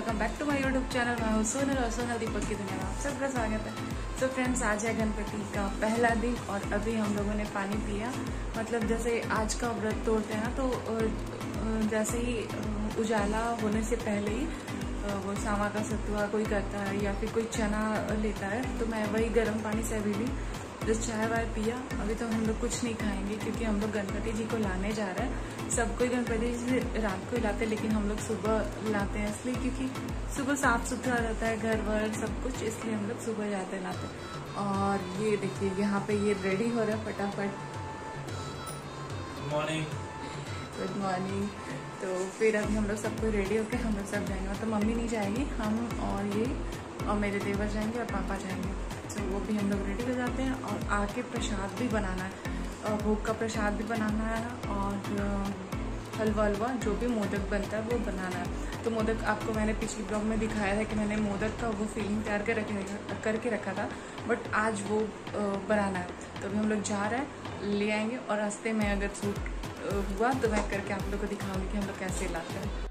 Welcome back to my YouTube channel मैं हूँ सोनल और सोनल दीपक की दुनिया में आप सबका स्वागत है। सो so फ्रेंड्स आज है गणपति का पहला दिन और अभी हम लोगों ने पानी पिया। मतलब जैसे आज का व्रत तोड़ते हैं ना तो जैसे ही उजाला होने से पहले ही वो सामा का सतुआ कोई करता है या फिर कोई चना लेता है तो मैं वही गर्म पानी से अभी भी जस्ट चाय वाय पिया। अभी तो हम लोग कुछ नहीं खाएँगे क्योंकि हम लोग गणपति जी को लाने जा रहे हैं। सब कोई गणपति जी रात को ही लाते हैं लेकिन हम लोग सुबह लाते हैं इसलिए क्योंकि सुबह साफ़ सुथरा रहता है घर वर सब कुछ इसलिए हम लोग सुबह जाते हैं लाते और ये देखिए यहाँ पे ये रेडी हो रहा है फटाफट। मॉर्निंग गुड मॉर्निंग तो फिर अभी हम लोग सबको रेडी होके हम लोग सब जाएँगे। मतलब मम्मी नहीं जाएगी हम और ये और मेरे देवर जाएँगे और पापा जाएँगे। तो वो भी हम लोग रेडी हो जाते हैं और आके प्रसाद भी बनाना है। भोग का प्रसाद भी बनाना है और हलवा हलवा जो भी मोदक बनता है वो बनाना है। तो मोदक आपको मैंने पिछली ब्लॉग में दिखाया था कि मैंने मोदक का वो फीलिंग तैयार कर रखे करके रखा था बट आज वो बनाना है। तो अभी हम लोग जा रहे हैं, ले आएँगे और रास्ते में अगर सूट हुआ तो मैं करके आप लोग को दिखाऊँगी कि हम लोग कैसे लाते हैं।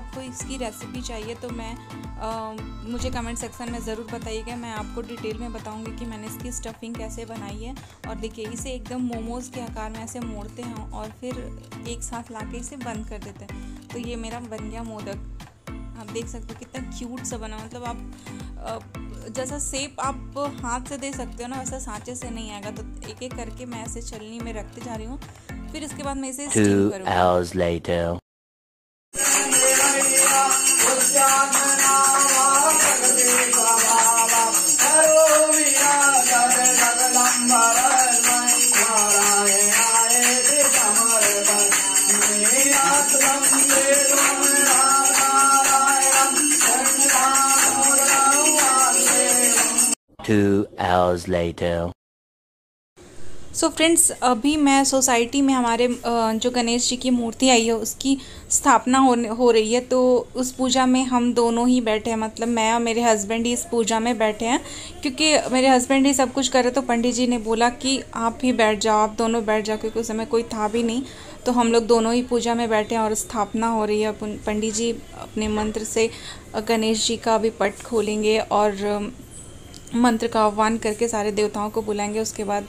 आपको इसकी रेसिपी चाहिए तो मैं अ, मुझे कमेंट सेक्शन में ज़रूर बताइएगा। मैं आपको डिटेल में बताऊँगी कि मैंने इसकी स्टफिंग कैसे बनाई है। और देखिए इसे एकदम मोमोज़ के आकार में ऐसे मोड़ते हैं और फिर एक साथ ला के इसे बंद कर देते हैं। तो ये मेरा बन गया मोदक। आप देख सकते हो कितना क्यूट सा बना मतलब आप जैसा सेप आप हाथ से दे सकते हो ना वैसा सांचे से नहीं आएगा। तो एक एक करके मैं ऐसे छलनी में रखते जा रही हूँ। फिर इसके बाद मैं इसे steam Two hours later. So so friends अभी मैं सोसाइटी में हमारे जो गणेश जी की मूर्ति आई है, उसकी स्थापना होने, हो रही है तो उस पूजा में हम दोनों ही बैठे हैं। मतलब मैं और मेरे हस्बैंड ही इस पूजा में बैठे हैं, क्योंकि मेरे हस्बैंड ही सब कुछ कर रहे तो पंडित जी ने बोला कि आप ही बैठ जाओ, आप दोनों बैठ जाओ, क्योंकि उस समय कोई था भी नहीं। तो हम लोग दोनों ही पूजा में बैठे हैं और स्थापना हो रही है। पंडित जी अपने मंत्र से गणेश जी का भी पट खोलेंगे और मंत्र का आह्वान करके सारे देवताओं को बुलाएँगे। उसके बाद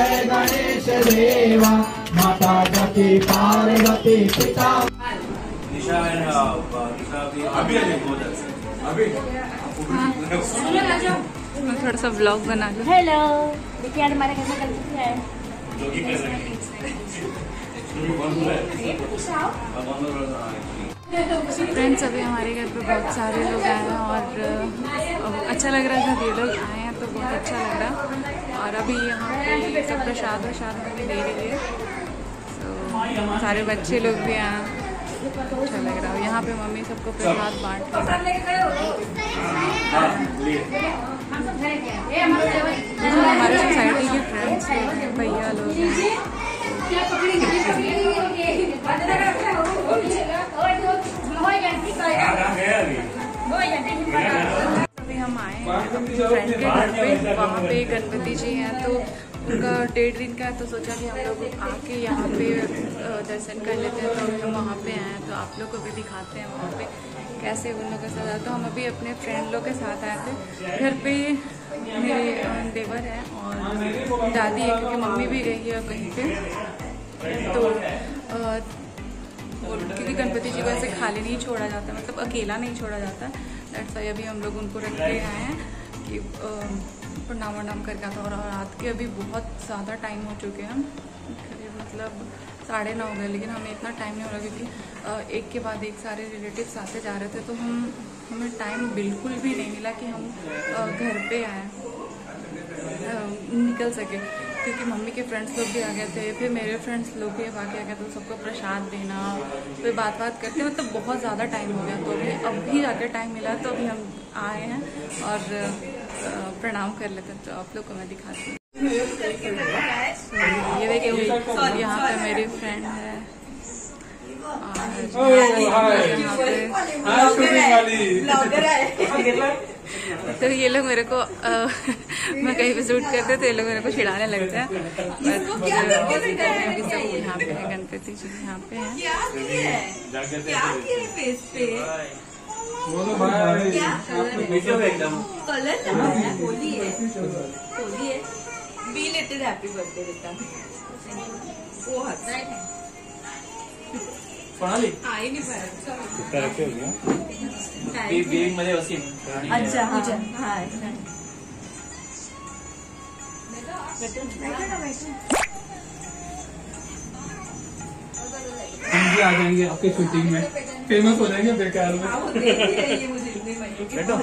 जय गणेश देवा माता जति पार्वती पिता निशा निशा भी अभी अभी अभी मैं थोड़ा सा ब्लॉग बना लूँ हेलो देखिए आज हमारे घर में गणपति है। जोगी कर रहे हैं। फ्रेंड्स अभी हमारे घर पे बहुत सारे लोग आए हैं और अच्छा लग रहा था ये लोग आए हैं तो बहुत अच्छा लग रहा। और अभी यहाँ पे सब प्रसाद वरसाद हमें दे रही है। तो सारे बच्चे लोग भी आए अच्छा लग रहा। है यहाँ पे मम्मी सबको प्रसाद बांट हमारे सोसाइटी के फ्रेंड्स भैया लोग हैं। अभी हम आए हैं फ्रेंड के घर पे वहाँ पे गणपति जी हैं तो उनका डेढ़ दिन का है तो सोचा कि हम लोग आके यहाँ पे दर्शन कर लेते हैं तो अभी हम वहाँ पे आए हैं तो आप लोग को भी दिखाते हैं वहाँ पे कैसे उन लोगों के साथ आए तो हम अभी अपने फ्रेंड लोग के साथ आए थे घर पे मेरे देवर हैं और दादी है क्योंकि मम्मी भी गई है कहीं पे तो और क्योंकि गणपति जी को ऐसे खाली नहीं छोड़ा जाता मतलब अकेला नहीं छोड़ा जाता। दैट्स वाई अभी हम लोग उनको रख के आए हैं कि प्रणाम वनाम करके आता और रात के अभी बहुत ज़्यादा टाइम हो चुके हैं। करीब मतलब साढ़े नौ हो गए लेकिन हमें इतना टाइम नहीं हो रहा क्योंकि एक के बाद एक सारे रिलेटिव्स आते जा रहे थे तो हम हमें टाइम बिल्कुल भी नहीं मिला कि हम घर पे आए निकल सके। क्योंकि मम्मी के फ्रेंड्स लोग भी आ गए थे फिर मेरे फ्रेंड्स लोग भी बाकी आ गए थे तो सबको प्रसाद देना फिर बात बात करते मतलब बहुत ज़्यादा टाइम हो गया। तो अभी अब भी जाकर टाइम मिला तो अभी हम आए हैं और प्रणाम कर लेते हैं। तो आप लोग को मैं दिखाती हूँ। ये देखिए यहाँ पे मेरी फ्रेंड है। और यहाँ पे तो ये लोग मेरे को अ, मैं कहीं पे शूट करते तो ये लोग मेरे को छिड़ाने लगते हैं। यहाँ पे है? गणपति जी यहाँ पे हैं। बोलो भाई मीठे हो एकदम। कलर होली है। बी लेटेड हैप्पी बर्थडे बेटा वो हंस कोणाली आई नहीं मध्ये वसीम अच्छा हाँ हाँ हम भी आ जाएँगे आपके शूटिंग में। फ़ेमस हो जाएँगे बेकार में। वो